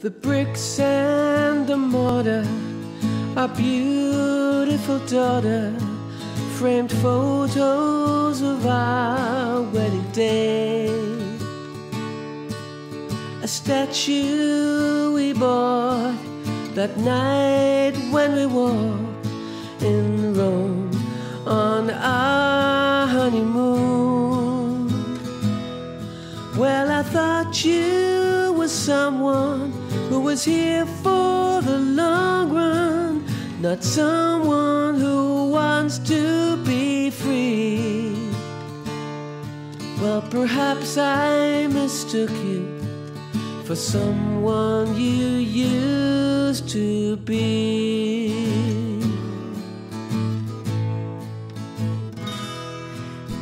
The bricks and the mortar, our beautiful daughter, framed photos of our wedding day. A statue we bought that night when we walked in Rome on our honeymoon. Well, I thought you someone who was here for the long run, not someone who wants to be free. Well, perhaps I mistook you for someone you used to be.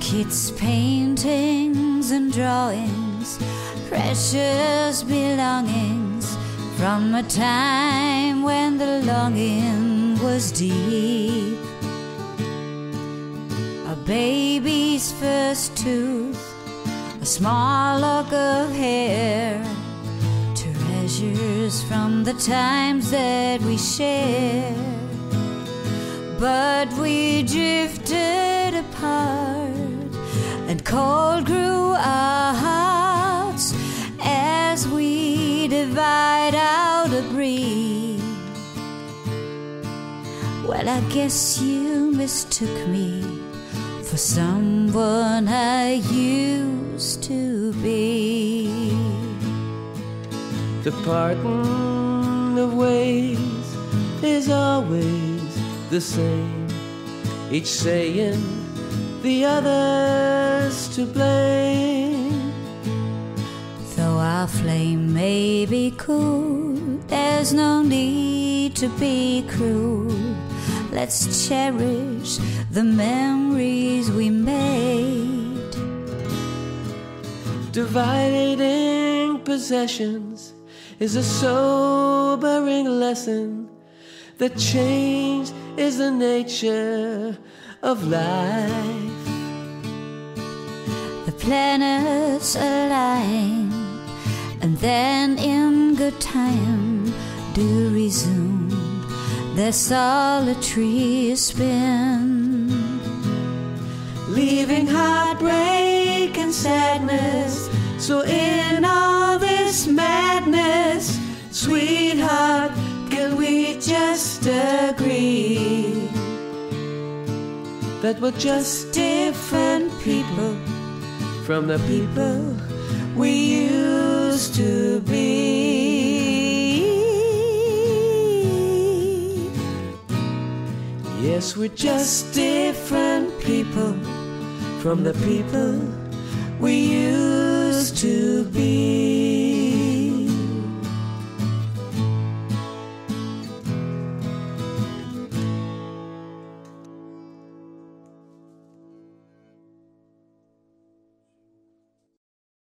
Kids' paintings and drawings, precious belongings from a time when the longing was deep. A baby's first tooth, a small lock of hair, treasures from the times that we shared. But we drifted apart, and cold grew divide out a breed. Well, I guess you mistook me for someone I used to be. The parting of ways is always the same, each saying the other's to blame. Our flame may be cool, there's no need to be cruel. Let's cherish the memories we made. Dividing possessions is a sobering lesson that change is the nature of life. The planets align, and then in good time do resume their solitary spin, leaving heartbreak and sadness. So, in all this madness, sweetheart, can we just agree that we're just different people from the people we used used to be. Yes, we're just different people from the people we used to be.